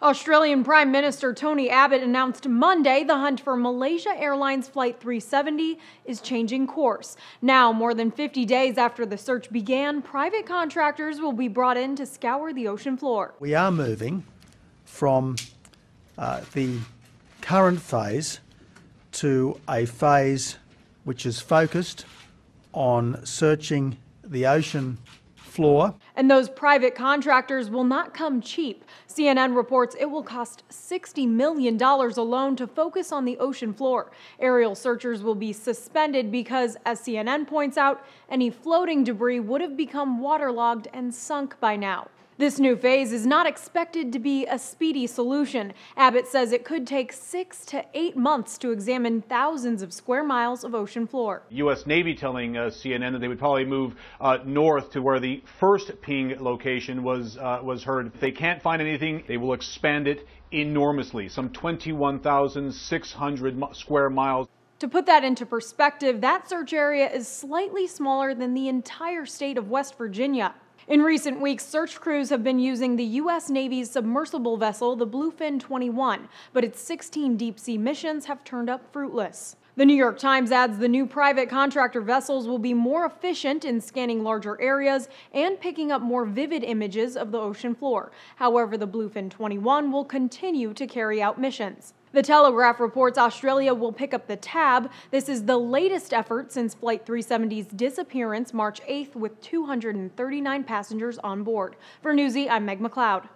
Australian Prime Minister Tony Abbott announced Monday the hunt for Malaysia Airlines Flight 370 is changing course. Now, more than 50 days after the search began, private contractors will be brought in to scour the ocean floor. We are moving from uh, the current phase to a phase which is focused on searching the ocean floor. And those private contractors will not come cheap. CNN reports it will cost $60 million alone to focus on the ocean floor. Aerial searchers will be suspended because, as CNN points out, any floating debris would have become waterlogged and sunk by now. This new phase is not expected to be a speedy solution. Abbott says it could take six to eight months to examine thousands of square miles of ocean floor. U.S. Navy telling uh, CNN that they would probably move uh, north to where the first ping location was uh, was heard. If they can't find anything, they will expand it enormously, some 21,600 square miles. To put that into perspective, that search area is slightly smaller than the entire state of West Virginia. In recent weeks, search crews have been using the U.S. Navy's submersible vessel, the Bluefin 21, but its 16 deep sea missions have turned up fruitless. The New York Times adds the new private contractor vessels will be more efficient in scanning larger areas and picking up more vivid images of the ocean floor. However, the Bluefin 21 will continue to carry out missions. The Telegraph reports Australia will pick up the tab. This is the latest effort since Flight 370's disappearance March 8th with 239 passengers on board. For Newsy, I'm Meg McLeod.